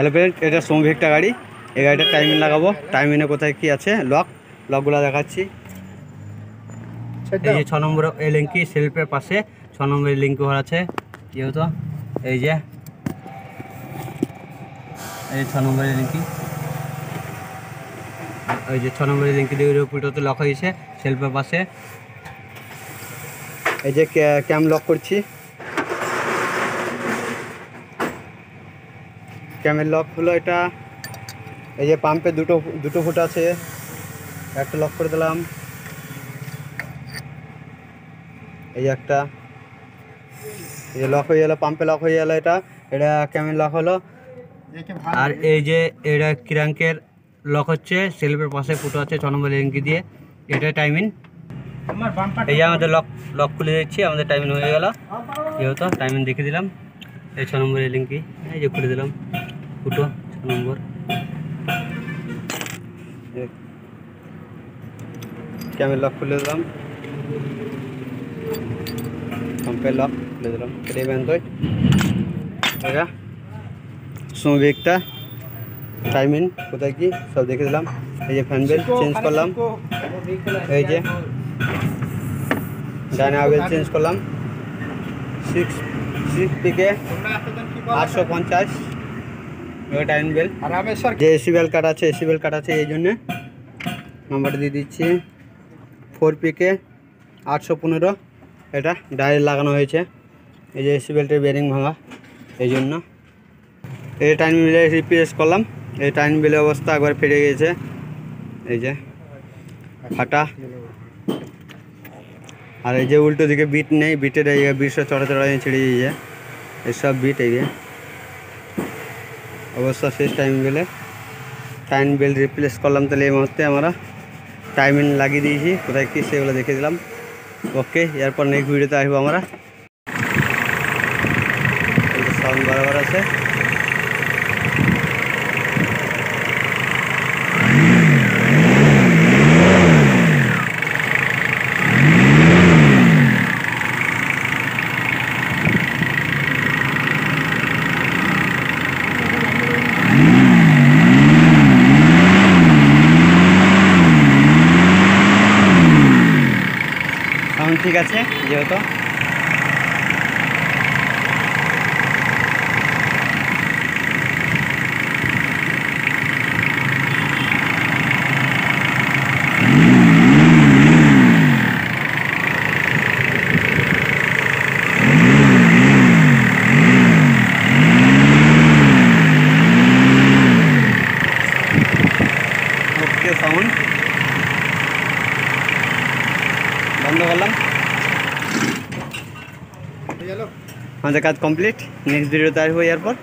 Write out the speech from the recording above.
Hello friend এটা সৌভিকটা গাড়ি। এই গাড়িটা টাইমিং লাগাবো। টাইমিংয়ে কোথায় কি আছে? লক লকগুলো দেখাচ্ছি। এই যে ছ নম্বর এই লিঙ্কি সেলফের পাশে ছ নম্বরের লিঙ্ক ঘর আছে। যেহেতু এই যে। এই ছ নম্বরের লিঙ্কি ওই যে ছ নম্বরের লিঙ্কি দিয়ে উপরটাতে লক হয়েছে সেলফের পাশে। এই যে ক্যাম লক করছি। ক্যামের লক হলো এটা। এই যে পাম্পে দুটো দুটো ফুট আছে। একটা লক করে দিলাম। এই যে একটা। এই যে লক হয়ে গেলো, পাম্পে লক হয়ে গেলো এটা। এটা ক্যামের লক হলো। আর এই যে এটা কিরাঙ্কের লক হচ্ছে, সেলফের পাশে ফুটো আছে ছ নম্বর লিঙ্কি দিয়ে। এটা টাইমিং এই যে আমাদের লক লক খুলে দিচ্ছি, আমাদের টাইমিং হয়ে গেল। যেহেতু টাইমিং দেখে দিলাম। এই ছ নম্বরের লিঙ্কি এই যে খুলে দিলাম। ফুটো ছ নম্বর ক্যামের লক খুলে দিলাম পাম্পের লক খুলে দিলাম এটাই ব্যান্ডই এটা সমবেগটা টাইমিং কোথায় কি সব দেখে দিলাম এই যে ফ্যান বেল চেঞ্জ করলাম এই যে ডাইনা বেল চেঞ্জ করলাম সিক্স সিক্স থেকে আটশো পঞ্চাশ টাইম বেল যে এসি বেল কাট আছে এসি বেল কাট আছে এই জন্যে নাম্বারটা দিয়ে দিচ্ছি। ফোর পিকে আটশো পনেরো এটা লাগানো হয়েছে। এই যে এসি বেল্টের বেরিং ভাঙা এই জন্য। এই টাইম মিলে রিপ্লেস করলাম। এই টাইম বেলের অবস্থা একবার ফিরে গিয়েছে। এই যে ফাটা। আর এই যে উল্টো দিকে বিট নেই বিটের এই বিটটা চড়া চড়া ছিঁড়ে গিয়েছে। এইসব বিট এই যে অবস্থা শেষ টাইম বেলে টাইম বেল রিপ্লেস করলাম তাহলে এই মুহূর্তে আমরা। টাইমিং লাগিয়ে দিয়েছি, কোথায় কী সেগুলো দেখে দিলাম। ওকে এরপর নেক্সট ভিডিওতে আসব আমরা। সাউন্ড বরাবর আছে। সাউন্ড ঠিক আছে যেহেতু। সাউন্ড বন্ধ করলাম। আমাদের কাজ কমপ্লিট নেক্সট ভিডিওতে আসব এরপর